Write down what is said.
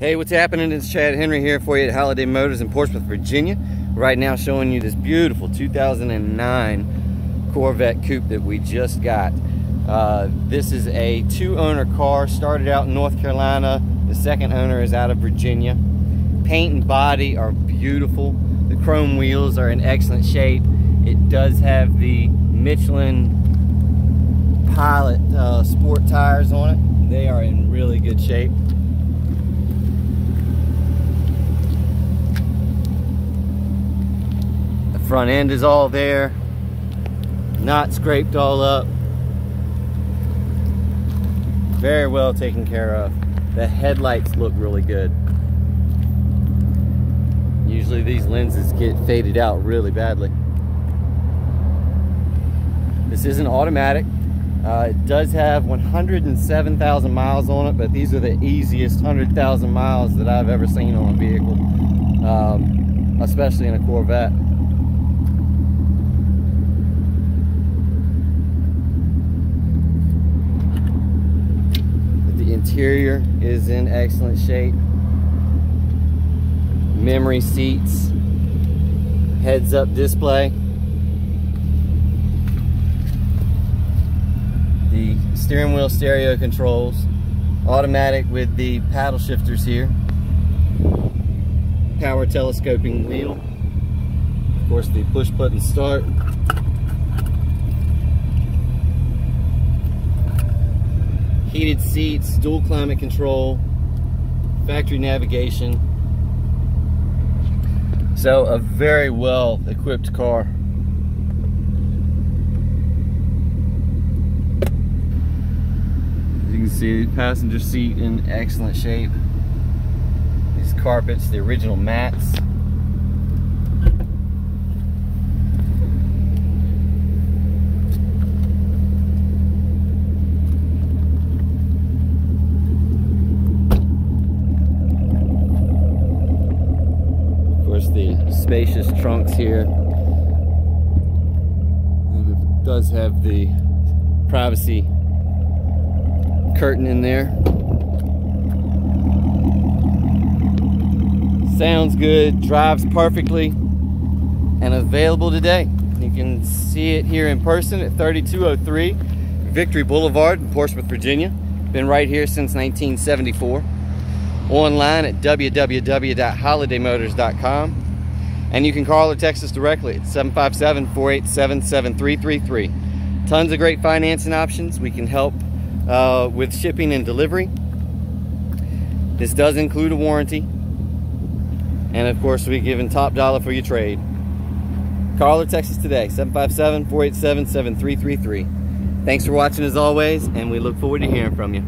Hey, what's happening? It's Chad Henry here for you at Holiday Motors in Portsmouth, Virginia. Right now showing you this beautiful 2009 Corvette Coupe that we just got. Uh, this is a two-owner car, started out in North Carolina. The second owner is out of Virginia. Paint and body are beautiful. The chrome wheels are in excellent shape. It does have the Michelin Pilot uh, sport tires on it. They are in really good shape. Front end is all there. Not scraped all up. Very well taken care of. The headlights look really good. Usually these lenses get faded out really badly. This is an automatic. Uh, it does have 107,000 miles on it, but these are the easiest 100,000 miles that I've ever seen on a vehicle, um, especially in a Corvette. Interior is in excellent shape. Memory seats, heads up display. The steering wheel stereo controls, automatic with the paddle shifters here. Power telescoping wheel. Of course the push button start. Heated seats, dual climate control, factory navigation. So a very well equipped car. As you can see, passenger seat in excellent shape. These carpets, the original mats. course the spacious trunks here. And it does have the privacy curtain in there. Sounds good, drives perfectly, and available today. You can see it here in person at 3203 Victory Boulevard in Portsmouth, Virginia. Been right here since 1974 online at www.holidaymotors.com. And you can call or text us directly at 757 487 7333. Tons of great financing options. We can help uh, with shipping and delivery. This does include a warranty. And of course, we're giving top dollar for your trade. Call or text us today, 757 487 7333. Thanks for watching as always, and we look forward to hearing from you.